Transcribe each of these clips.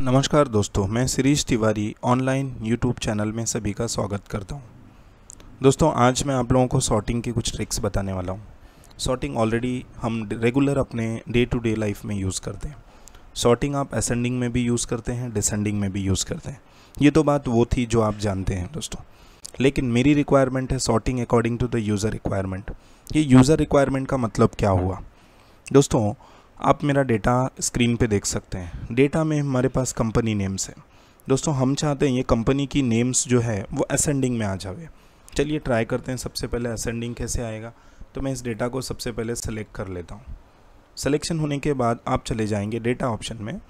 नमस्कार दोस्तों, मैं Shirish Tiwari online YouTube channel में सभी का स्वागत करता हूँ। दोस्तों, आज मैं आप लोगों को सॉर्टिंग की कुछ ट्रिक्स बताने वाला हूँ। सॉर्टिंग ऑलरेडी हम रेगुलर अपने डे टू डे लाइफ में यूज़ करते हैं। सॉर्टिंग आप असेंडिंग में भी यूज़ करते हैं डिसेंडिंग में भी यूज़ करते हैं। ये तो बात वो थी जो आप जानते हैं दोस्तों। लेकिन मेरी रिक्वायरमेंट है sorting according to the user requirement ये यूज़र रिक्वायरमेंट का मतलब क्या हुआ? दोस्तों आप मेरा डेटा स्क्रीन पे देख सकते हैं। डेटा में हमारे पास कंपनी नेम्स है। दोस्तों, हम चाहते हैं ये कंपनी की नेम्स जो है, वो असेंडिंग में आ जावे। चलिए ट्राई करते हैं। सबसे पहले असेंडिंग कैसे आएगा? तो मैं इस डेटा को सबसे पहले सेलेक्ट कर लेता हूँ। सिलेक्शन होने के बाद आप चले जाएँगे डेटा ऑप्शन में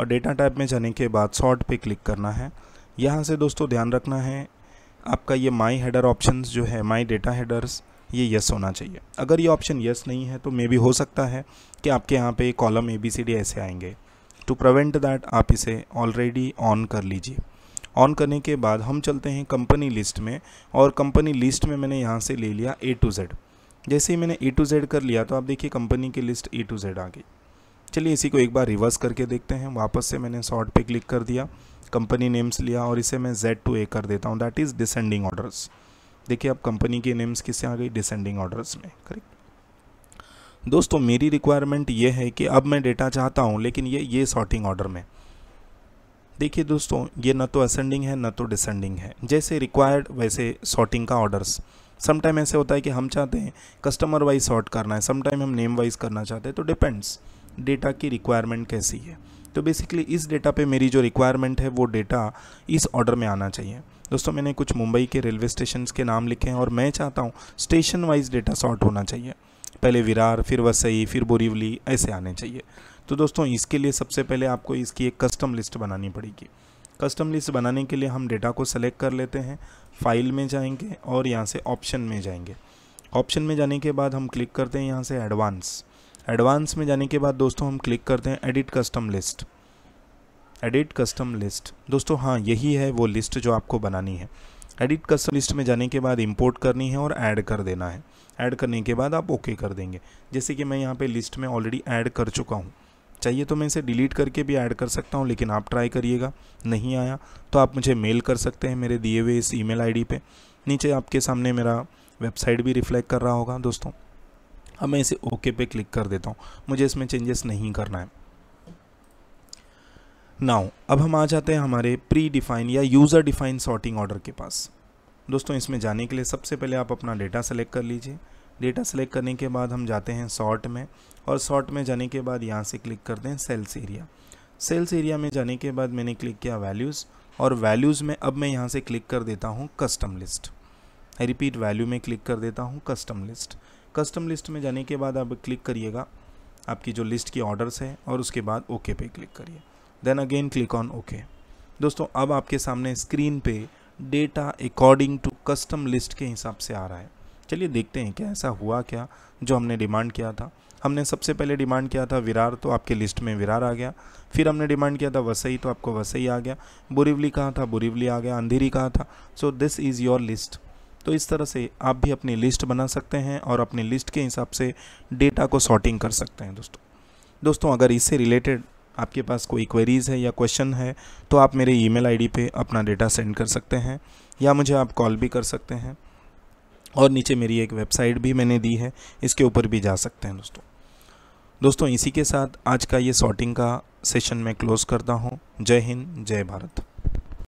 और डेटा टाइप में जाने के बाद सॉर्ट पे क्लिक करना है। यहाँ से दोस्तों ध्यान रखना है, आपका ये माई हेडर ऑप्शंस जो है माई डेटा हेडर्स ये यस होना चाहिए। अगर ये ऑप्शन यस नहीं है तो मे भी हो सकता है कि आपके यहाँ पे column A B C D ऐसे आएँगे। टू प्रवेंट दैट आप इसे ऑलरेडी ऑन कर लीजिए। ऑन करने के बाद हम चलते हैं कंपनी लिस्ट में, और कंपनी लिस्ट में मैंने यहाँ से ले लिया ए टू जेड जैसे ही मैंने ए टू जेड कर लिया तो आप देखिए कंपनी की लिस्ट ए टू जेड आ गई। चलिए इसी को एक बार रिवर्स करके देखते हैं। वापस से मैंने शॉर्ट पे क्लिक कर दिया कंपनी नेम्स लिया, और इसे मैं जेड टू ए कर देता हूँ। दैट इज़ डिसेंडिंग ऑर्डर्स देखिए, अब कंपनी के नेम्स किससे आ गई? डिसेंडिंग ऑर्डर्स में करेक्ट दोस्तों, मेरी रिक्वायरमेंट ये है कि अब मैं डेटा चाहता हूँ, लेकिन ये ये सॉर्टिंग ऑर्डर में। देखिए दोस्तों, ये न तो असेंडिंग है, न तो डिसेंडिंग है। जैसे रिक्वायर्ड वैसे सॉर्टिंग का ऑर्डर्स समटाइम ऐसे होता है कि हम चाहते हैं कस्टमर वाइज सॉर्ट करना है समटाइम हम नेम वाइज करना चाहते हैं तो डिपेंड्स डेटा की रिक्वायरमेंट कैसी है? तो बेसिकली इस डेटा पे मेरी जो रिक्वायरमेंट है, वो डेटा इस ऑर्डर में आना चाहिए। दोस्तों, मैंने कुछ मुंबई के रेलवे स्टेशन के नाम लिखे हैं और मैं चाहता हूँ स्टेशन वाइज डेटा सॉर्ट होना चाहिए। पहले विरार, फिर वसई, फिर बोरीवली, ऐसे आने चाहिए। तो दोस्तों, इसके लिए सबसे पहले आपको इसकी एक कस्टम लिस्ट बनानी पड़ेगी। कस्टम लिस्ट बनाने के लिए हम डेटा को सेलेक्ट कर लेते हैं फ़ाइल में जाएँगे और यहाँ से ऑप्शन में जाएँगे। ऑप्शन में जाने के बाद हम क्लिक करते हैं यहाँ से एडवांस एडवांस में जाने के बाद दोस्तों, हम क्लिक करते हैं edit custom list edit custom list. दोस्तों हाँ यही है वो लिस्ट जो आपको बनानी है। एडिट कस्टम लिस्ट में जाने के बाद इंपोर्ट करनी है और ऐड कर देना है। ऐड करने के बाद आप ओके कर देंगे। जैसे कि मैं यहाँ पे लिस्ट में ऑलरेडी ऐड कर चुका हूँ। चाहिए तो मैं इसे डिलीट करके भी ऐड कर सकता हूँ, लेकिन आप ट्राई करिएगा। नहीं आया तो आप मुझे मेल कर सकते हैं मेरे दिए हुए इस ईमेल आईडी पे। नीचे आपके सामने मेरा वेबसाइट भी रिफ्लेक्ट कर रहा होगा, दोस्तों। अब मैं इसे ओके पे क्लिक कर देता हूँ। मुझे इसमें चेंजेस नहीं करना है। नाउ अब हम आ जाते हैं हमारे प्री डिफाइन या यूज़र डिफाइन सॉर्टिंग ऑर्डर के पास। दोस्तों, इसमें जाने के लिए सबसे पहले आप अपना डेटा सेलेक्ट कर लीजिए। डेटा सेलेक्ट करने के बाद हम जाते हैं सॉर्ट में और सॉर्ट में जाने के बाद यहाँ से क्लिक करते हैं सेल्स एरिया सेल्स एरिया में जाने के बाद मैंने क्लिक किया वैल्यूज़ और वैल्यूज़ में अब मैं यहाँ से क्लिक कर देता हूँ custom list I repeat value में क्लिक कर देता हूँ कस्टम लिस्ट कस्टम लिस्ट में जाने के बाद आप क्लिक करिएगा। आपकी जो लिस्ट की ऑर्डर्स है और उसके बाद ओके पे क्लिक करिए। Then again click on okay दोस्तों, अब आपके सामने स्क्रीन पे data according to custom list के हिसाब से आ रहा है। चलिए देखते हैं क्या ऐसा हुआ, क्या जो हमने डिमांड किया था। हमने सबसे पहले डिमांड किया था विरार तो आपके लिस्ट में विरार आ गया। फिर हमने डिमांड किया था वसई तो आपको वसई आ गया। बोरीवली कहा था? बोरीवली आ गया। अंधेरी कहा था? So this is your list तो इस तरह से आप भी अपनी लिस्ट बना सकते हैं और अपनी लिस्ट के हिसाब से डेटा को सॉर्टिंग कर सकते हैं दोस्तों। दोस्तों, अगर इससे रिलेटेड आपके पास कोई क्वेरीज़ है या क्वेश्चन है तो आप मेरे ईमेल आईडी पे अपना डेटा सेंड कर सकते हैं, या मुझे आप कॉल भी कर सकते हैं। और नीचे मेरी एक वेबसाइट भी मैंने दी है, इसके ऊपर भी जा सकते हैं दोस्तों। दोस्तों, इसी के साथ आज का ये सॉर्टिंग का सेशन मैं क्लोज़ करता हूँ। जय हिंद, जय भारत।